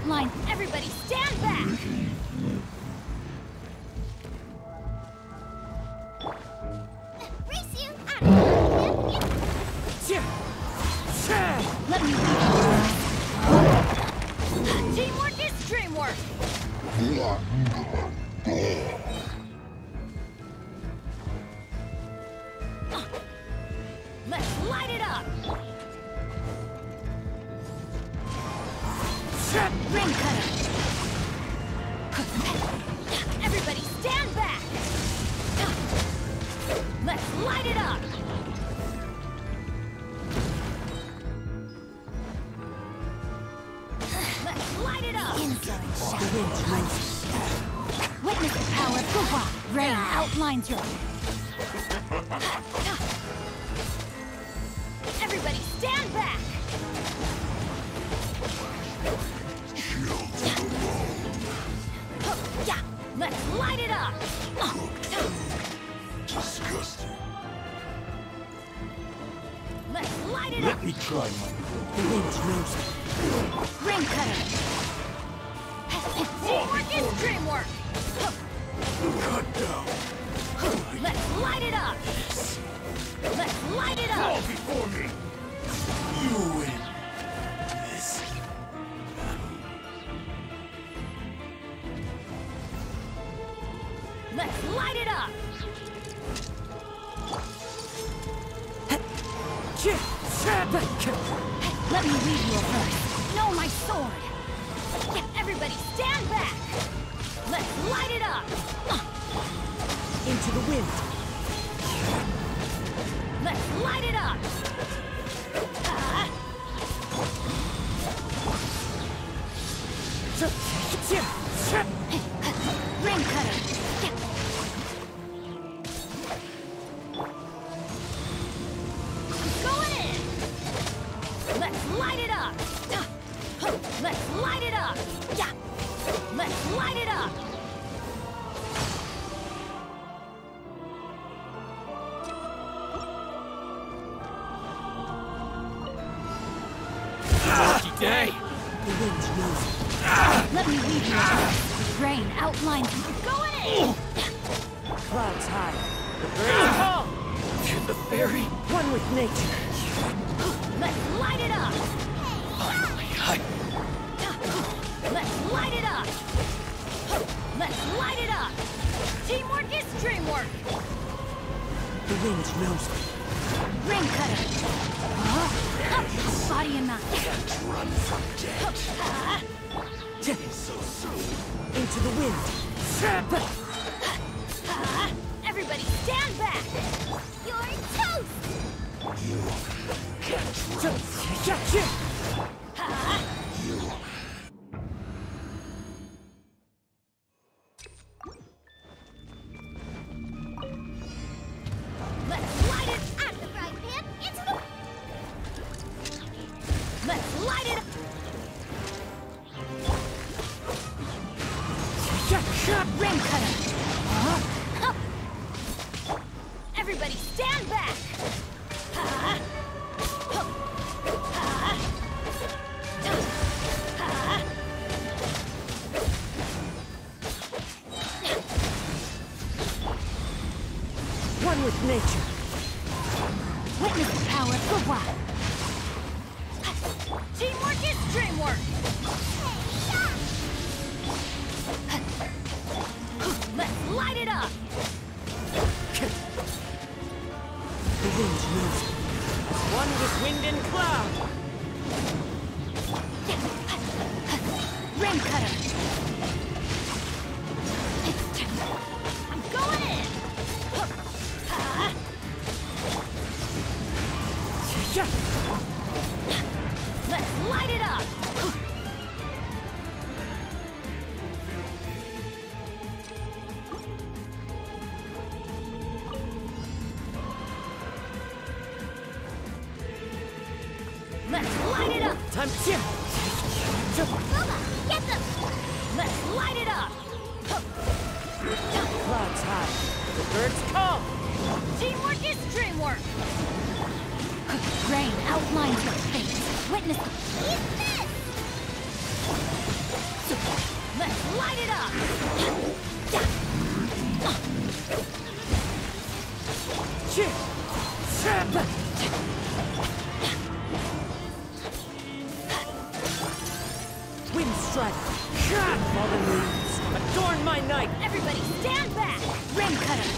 front line! Everybody stand back! Ah. Teamwork is dreamwork! Rain cutter! Everybody stand back! Let's light it up! Let's light it up! Witness the power of Guhua! Rain outlines your... Everybody stand back! Light it up! Let me try my Rain cutter! Teamwork is dreamwork! cut down. Let's light it up! Let's light it up! All before me. You win. This. Let's light it up! Let me read you a verse. Know my sword! Everybody stand back! Let's light it up! Into the wind. Let's light it up! Ah, ring The wind knows. Let me read you a verse. Rain outlines Going in! Clouds high. The birds call. To the ferry. One with nature. Let's light it up! Finally, I... Let's light it up! Let's light it up! Teamwork is dreamwork! The wind knows it. Rain cutter! And! Run from death. Ah, So soon. Into the wind. Everybody stand back! You're toast! You can't run. Ah, Everybody stand back! One with nature. Witness the power of Guhua! Teamwork is dreamwork! Let's light it up! One with wind and cloud. Rain cutter! Light it up! Time get them! Let's light it up! Clouds high. The birds call. Teamwork is dreamwork! Rain outlines your fate. Witness this! Let's light it up! Wind strike. Fallen leaves. Adorn my night. Everybody stand back! Rain cutter!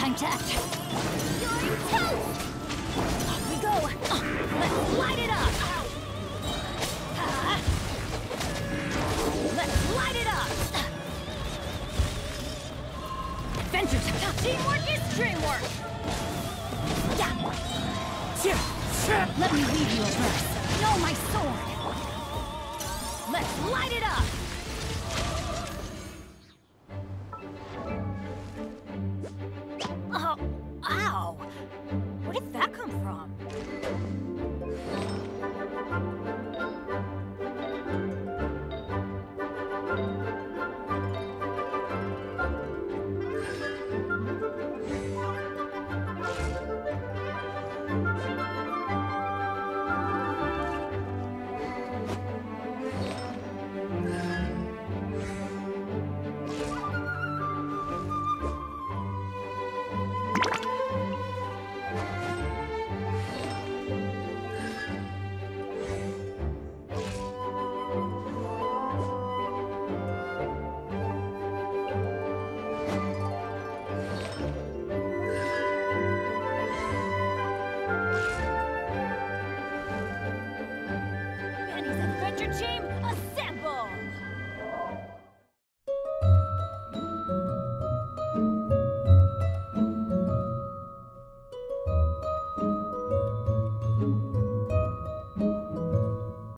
Time to act! You're toast! Off we go! Uh, let's light it up! Let's light it up! Adventure time! Teamwork is dreamwork! Yeah! Let me lead you a verse. Know my sword! Let's light it up! Oh, ow!